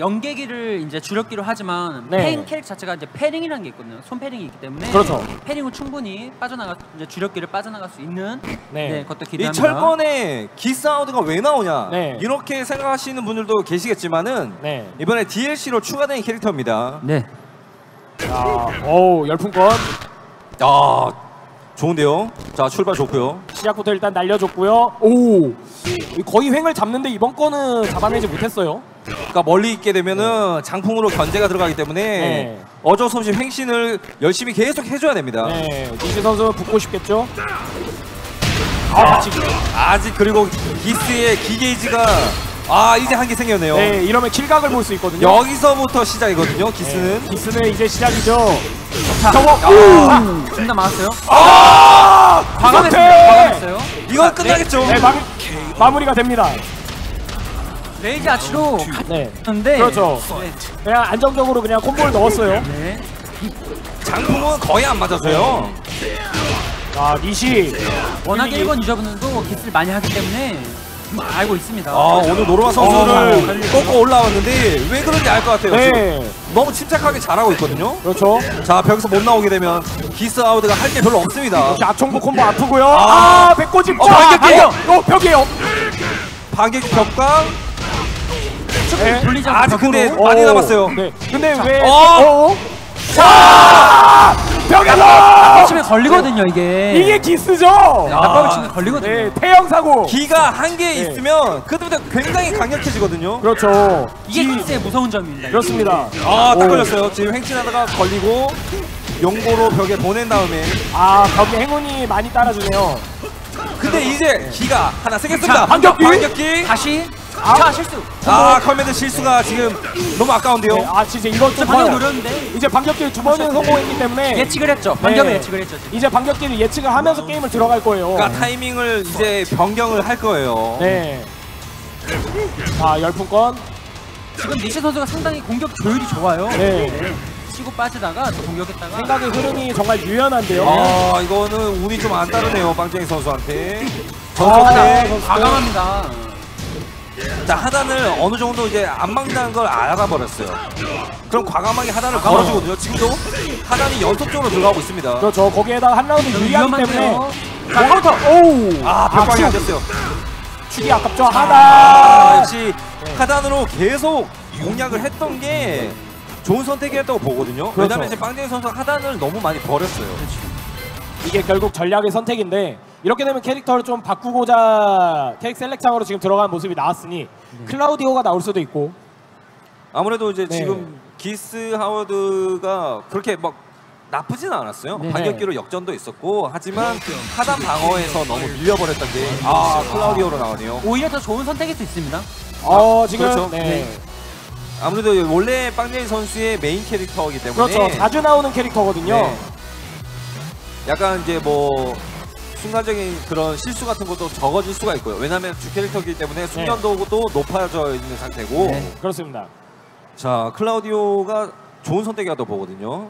연계기를 이제 주력기로 하지만 네. 메인 캐릭 자체가 이제 parrying이라는 게 있거든요. 손 parrying이 있기 때문에 그렇죠. parrying을 충분히 빠져나가 이제 주력기를 빠져나갈 수 있는 네. 네, 그것도 이 기대합니다. 철권에 기스 하워드가 왜 나오냐 네. 이렇게 생각하시는 분들도 계시겠지만은 네. 이번에 DLC로 추가된 캐릭터입니다. 네. 자, 어우 열풍권 아 좋은데요. 자 출발 좋고요. 시작부터 일단 날려줬고요. 오, 거의 횡을 잡는데 이번 거는 잡아내지 못했어요. 그러니까 멀리 있게 되면은 장풍으로 견제가 들어가기 때문에 네. 어쩔 수 없이 횡신을 열심히 계속 해줘야 됩니다. 네, 니시 선수 붙고 싶겠죠. 아, 같이. 아직 그리고 기스의 기게이지가 아 이제 한 개 생겼네요. 네, 이러면 킬각을 볼 수 있거든요. 여기서부터 시작이거든요. 기스는. 네, 기스는 이제 시작이죠. 자, 저거 아, 둘다 맞았어요. 아! 과감했어요. 이건 끝나겠죠. 네, 마, 마무리가 됩니다. 레이지 아치로 네, 갔는데 그렇죠. 네. 그냥 안정적으로 그냥 콤보를 넣었어요. 네. 장풍은 거의 안 맞아서요. 자, 니시. 분위기. 1번 유저분들도 기스를 많이 하기 때문에 알고 있습니다. 아 오늘 노르마 선수를 꺾고 올라왔는데 왜 그런지 알 것 같아요. 지금 네, 너무 침착하게 잘하고 있거든요. 그렇죠. 자 벽에서 못 나오게 되면 기스 아우드가 할 게 별로 없습니다. 악총구 콤보 아프고요. 아. 아, 배꼽집. 어, 반격이에요. 어, 벽이에요. 반격 네. 않고 아직 근데. 많이 오, 남았어요. 네. 근데 왜? 어. 어? 자! 벽에서! 치면 걸리거든요 이게. 이게 기스죠. 낙법을 치면 걸리거든요. 네, 태형 사고. 기가 한개 네. 있으면 그때부터 굉장히 강력해지거든요. 그렇죠. 이게 기- 기스의 무서운 점입니다. 그렇습니다. 아딱 오. 걸렸어요. 지금 횡진하다가 걸리고 용고로 벽에 보낸 다음에 아, 벽에 행운이 많이 따라주네요. 근데 이제 기가 하나 쓰겠습니다. 자, 반격기. 반격기. 다시 아. 자 실수. 아 command 실수가 지금 너무 아까운데요. 네, 아, 진짜 이건 좀 방금 커요. 노렸는데 이제 반격기를 두 번은 성공했기 때문에 예측을 했죠. 반격을 네. 예측을 했죠. 지금. 이제 반격기를 예측을 하면서 게임을 들어갈 거예요. 그러니까 타이밍을 이제 변경을 할 거예요. 네. 자, 열풍권. 지금 니시 선수가 상당히 공격 조율이 좋아요. 네. 치고 빠지다가 또 공격했다가 생각의 흐름이 정말 유연한데요. 아 이거는 운이 좀 안 따르네요 빵쟁이 선수한테. 아, 전선에 선수. 과감합니다. 자 하단을 어느 정도 이제 안 막는다는 걸 알아버렸어요. 그럼 과감하게 하단을 걸어주거든요. 지금도 하단이 연속적으로 들어가고 있습니다. 그렇죠. 거기에다가 한 라운드 유리하기 때문에. 위험한데요. 오우. 아 벽광이 안 축. 됐어요. 축이 아깝죠. 아 하나. 역시 하단으로 계속 공략을 했던 게 좋은 선택이었다고 보거든요. 그렇죠. 왜냐면 이제 빵쟁이 선수가 하단을 너무 많이 버렸어요. 이게 결국 전략의 선택인데 이렇게 되면 캐릭터를 좀 바꾸고자 캐릭 셀렉상으로 지금 들어가는 모습이 나왔으니 클라우디오가 나올 수도 있고 아무래도 이제 네. 지금 기스 하워드가 그렇게 막 나쁘진 않았어요. 네. 반격기로 역전도 있었고 하지만 하단 방어에서 너무 밀려버렸던 게아 클라우디오로 나오네요. 오히려 더 좋은 선택일 수 있습니다. 어 지금 그렇죠. 네. 아무래도 원래 빵쟁이 선수의 메인 캐릭터이기 때문에 그렇죠 자주 나오는 캐릭터거든요 네. 약간 이제 뭐 순간적인 그런 실수 같은 것도 적어질 수가 있고요. 왜냐하면 주 캐릭터이기 때문에 숙련도도 높아져 있는 상태고 네. 그렇습니다 자 클라우디오가 좋은 선택이라고 보거든요.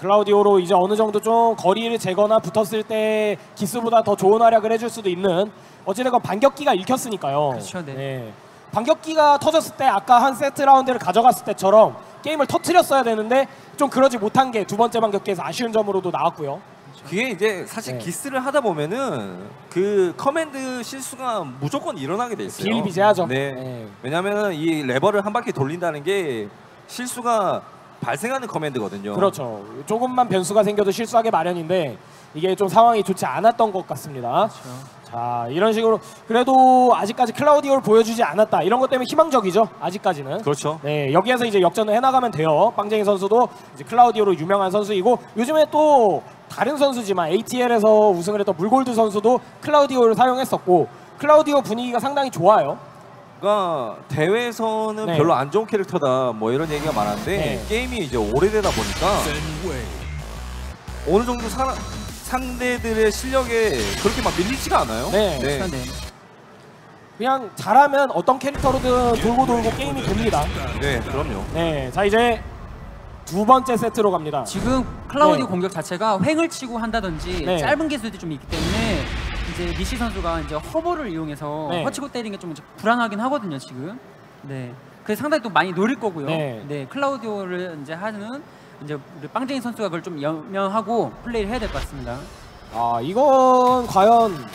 클라우디오로 이제 어느 정도 좀 거리를 재거나 붙었을 때 기스보다 더 좋은 활약을 해줄 수도 있는 어찌됐건 반격기가 읽혔으니까요 그렇죠, 네. 반격기가 터졌을 때 아까 한 세트 라운드를 가져갔을 때처럼 게임을 터트렸어야 되는데 좀 그러지 못한 게 두 번째 반격기에서 아쉬운 점으로도 나왔고요 그게 이제 사실 네. 기스를 하다 보면은 그 command 실수가 무조건 일어나게 돼 있어요. 비일비재하죠 네. 네. 왜냐하면 이 레버를 한 바퀴 돌린다는 게 실수가 발생하는 커맨드거든요. 그렇죠. 조금만 변수가 생겨도 실수하게 마련인데 이게 좀 상황이 좋지 않았던 것 같습니다. 자 이런 식으로 그래도 아직까지 클라우디오를 보여주지 않았다. 이런 것 때문에 희망적이죠. 아직까지는. 그렇죠. 네 여기에서 이제 역전을 해나가면 돼요. 빵쟁이 선수도 이제 클라우디오로 유명한 선수이고 요즘에 또 다른 선수지만 ATL에서 우승을 했던 물골드 선수도 클라우디오를 사용했었고 클라우디오 분위기가 상당히 좋아요. 그러니까 대회에서는 네. 별로 안 좋은 캐릭터다 뭐 이런 얘기가 많았는데 네. 게임이 이제 오래되다 보니까 어느 정도 사, 상대들의 실력에 그렇게 막 밀리지가 않아요. 네. 네. 네. 그냥 잘하면 어떤 캐릭터로든 돌고 돌고 게임이 됩니다. 네, 그럼요. 네, 자 이제 두 번째 세트로 갑니다. 지금 클라우디오 네. 공격 자체가 횡을 치고 한다든지 네. 짧은 기술들이 좀 있기 때문에 이제 니시 선수가 이제 허브를 이용해서 네. 허치고 때리는 게 좀 불안하긴 하거든요 지금. 네. 그 상당히 또 많이 노릴 거고요. 네. 네, 클라우디오를 이제 하는 이제 우리 빵쟁이 선수가 그걸 좀 연명하고 플레이를 해야 될 것 같습니다. 아 이건 과연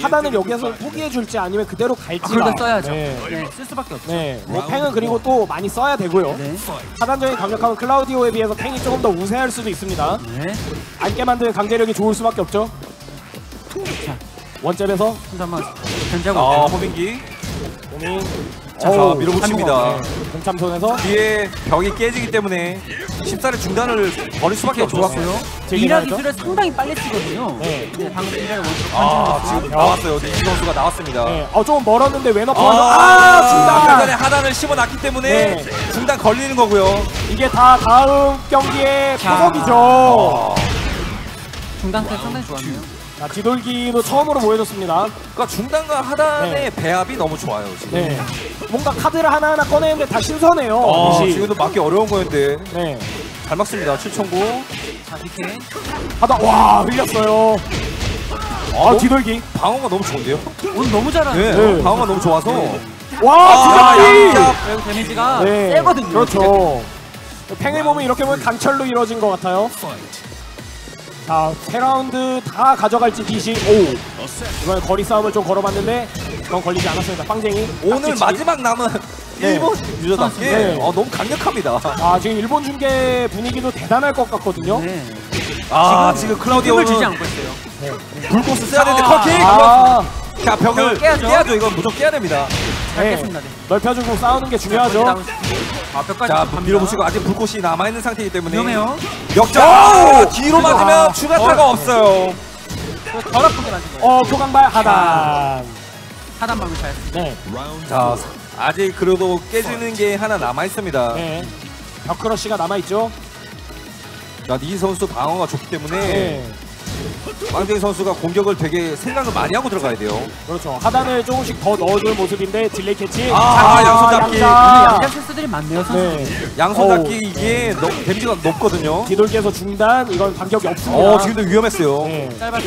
하단을 여기에서 포기해 줄지 아니면 그대로 갈지. 아, 써야죠. 네. 네, 쓸 수밖에 없죠. 네, 뭐 팽은 그리고 또 많이 써야 되고요. 네. 하단적인 강력함은 클라우디오에 비해서 팽이 조금 더 우세할 수도 있습니다. 네. 앉게 만드는 강제력이 좋을 수밖에 없죠. 자, 원잽에서 한번 견제하고 아. 호민기 고민. 자, 어우, 밀어붙입니다. 네, 동참선에서 뒤에 벽이 깨지기 때문에 쉽사리 중단을 버릴 수밖에 이라 하죠? 기술을 상당히 빨리 쓰거든요. 네. 네, 방금 이라를 원투로 아, 던지는 지금. 나왔어요. 니키 선수가 나왔습니다. 네, 어 조금 멀었는데 왼어퍼 아, 아, 중단. 예전에 하단을 씹어놨기 때문에 네. 중단 걸리는 거고요. 이게 다 다음 경기의 자. 포석이죠. 아, 중단 때 상당히 좋았네요. 자, 뒤돌기도 처음으로 보여줬습니다. 그러니까 중단과 하단의 네. 배합이 너무 좋아요. 지금. 네, 뭔가 카드를 하나하나 꺼내는데 다 신선해요. 아, 이시. 지금도 맞기 어려운 거였는데 네, 잘 막습니다. 7천고. 자, DK. 하다 와 흘렸어요. 아, 아, 뒤돌기. 방어가 너무 좋은데요? 오늘 너무 네, 잘하네요. 네. 방어가 너무 좋아서. 와, 아, 뒤돌기. 양잡. 그리고 데미지가 네, 세거든요. 그렇죠. 팽을 보면 이렇게 보면 강철로 이루어진 것 같아요. 자, 세 라운드 다 가져갈지 DC. 오, 이번에 거리 싸움을 좀 걸어봤는데 그건 걸리지 않았습니다. 빵쟁이. 오늘. 마지막 남은 네. 일본 유저답게 네. 어, 너무 강력합니다. 아, 지금 일본 중계 분위기도 대단할 것 같거든요. 네. 아, 지금 클라우디오는 힘을 주지 않고 있어요. 불코스 써야 되는데 아. 컷킥! 아, 자, 벽을 깨야죠. 깨야죠. 이건 무조건 깨야 됩니다. 잘 네. 깼습니다. 네. 넓혀주고 싸우는 게 중요하죠. 아, 벽까지 자, 갑니다. 밀어보시고 아직 불꽃이 남아있는 상태이기 때문에 위험해요. 역전! 오! 아, 뒤로 맞으면 아. 추가 타가 없어요. 그덜 아프게 맞은 거예요. 어, 교강발 하단. 하단 방을 잘. 네, 자, 아직 그래도 깨지는 게 하나 남아있습니다. 네. 벽크러쉬가 남아있죠. 자, 니시 선수 방어가 좋기 때문에 네. 빵쟁이 선수가 공격을 되게 생각을 많이 하고 들어가야 돼요. 그렇죠. 하단을 조금씩 더 넣어주는 모습인데 delay catch. 아, 양손 잡기. 양자. 실수들이 많네요, 선수. 네. 양손 어우. 닫기 이게 너, 데미지가 높거든요. 뒤돌기에서 중단. 이건 반격이 없습니다. 어, 지금도 위험했어요. 네. 짧아서.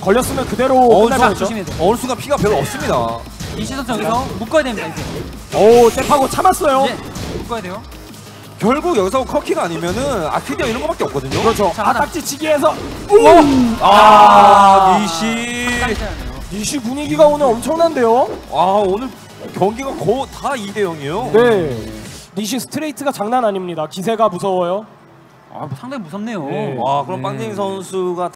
걸렸으면 그대로 어, 끝날. 조심해야 돼. 어느 순간 피가 별로 없습니다. 니시 선수 여기서 묶어야 됩니다, 이제. 오, 잽하고 참았어요. 이제 묶어야 돼요. 결국 여기서 커키가 아니면은 아키디아 이런 거밖에 없거든요. 그렇죠. 자, 아, 하단. 딱지 치기에서 아, 니시. 니시 분위기가 오늘 엄청난데요. 아, 오늘 경기가 거, 다 2대 0이에요. 네. 니시 스트레이트가 장난 아닙니다. 기세가 무서워요. 아, 뭐 상당히 무섭네요. 네. 와, 그럼 네. 빵쟁이 선수가